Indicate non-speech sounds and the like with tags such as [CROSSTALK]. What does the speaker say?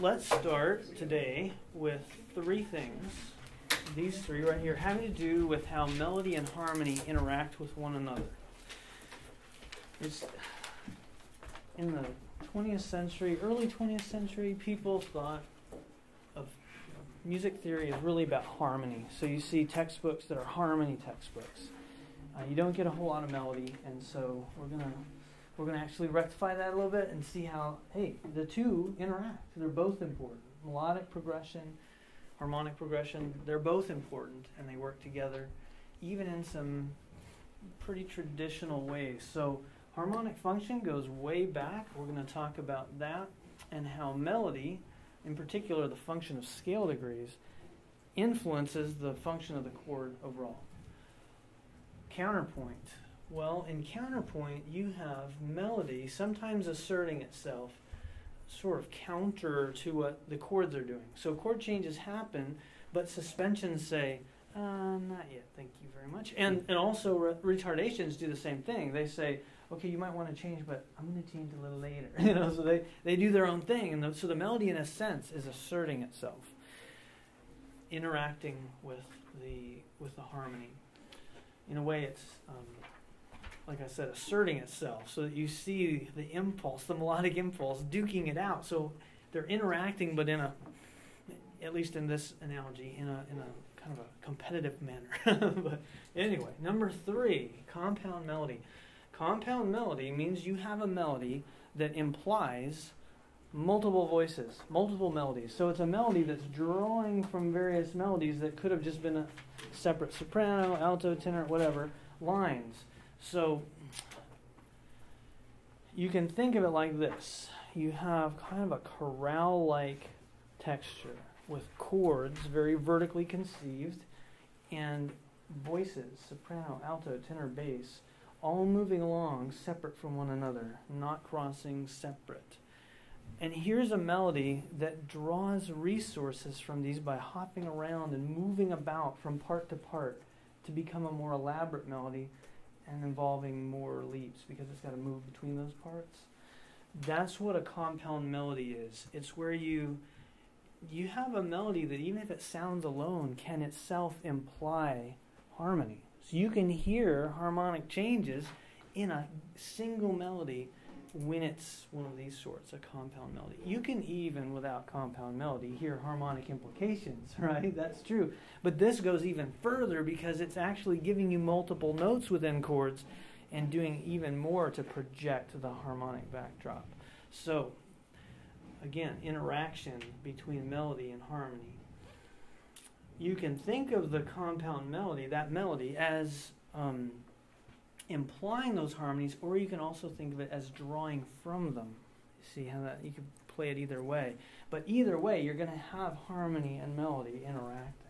let's start today with three things. These three right here having to do with how melody and harmony interact with one another. It's in the 20th century, early 20th century, people thought of music theory is really about harmony. So you see textbooks that are harmony textbooks. Uh, you don't get a whole lot of melody, and so we're gonna we're gonna actually rectify that a little bit and see how hey the two interact. They're both important. Melodic progression, harmonic progression, they're both important, and they work together, even in some pretty traditional ways. So harmonic function goes way back. We're going to talk about that and how melody, in particular the function of scale degrees, influences the function of the chord overall. Counterpoint. Well, in counterpoint, you have melody sometimes asserting itself sort of counter to what the chords are doing. So chord changes happen, but suspensions say, uh, not yet, thank you very much. And, and also re- retardations do the same thing. They say, okay, you might want to change, but I'm going to change a little later. [LAUGHS] you know, so they, they do their own thing, and the, so the melody, in a sense, is asserting itself, interacting with the with the harmony. In a way, it's um, like I said, asserting itself, so that you see the impulse, the melodic impulse, duking it out. So they're interacting, but in a, at least in this analogy, in a in a kind of a competitive manner. [LAUGHS] but anyway, number three, compound melody. Compound melody means you have a melody that implies multiple voices, multiple melodies. So it's a melody that's drawing from various melodies that could have just been a separate soprano, alto, tenor, whatever, lines. So you can think of it like this you have kind of a chorale like texture with chords very vertically conceived and voices soprano, alto, tenor, bass all moving along separate from one another, not crossing separate. And here's a melody that draws resources from these by hopping around and moving about from part to part to become a more elaborate melody and involving more leaps because it's got to move between those parts. That's what a compound melody is. It's where you you have a melody that even if it sounds alone can itself imply harmony. So you can hear harmonic changes in a single melody when it's one of these sorts, a compound melody. You can even, without compound melody, hear harmonic implications, [LAUGHS] right? That's true. But this goes even further because it's actually giving you multiple notes within chords and doing even more to project the harmonic backdrop. So, again, interaction between melody and harmony you can think of the compound melody, that melody, as um, implying those harmonies, or you can also think of it as drawing from them. See how that you can play it either way. But either way, you're going to have harmony and melody interact.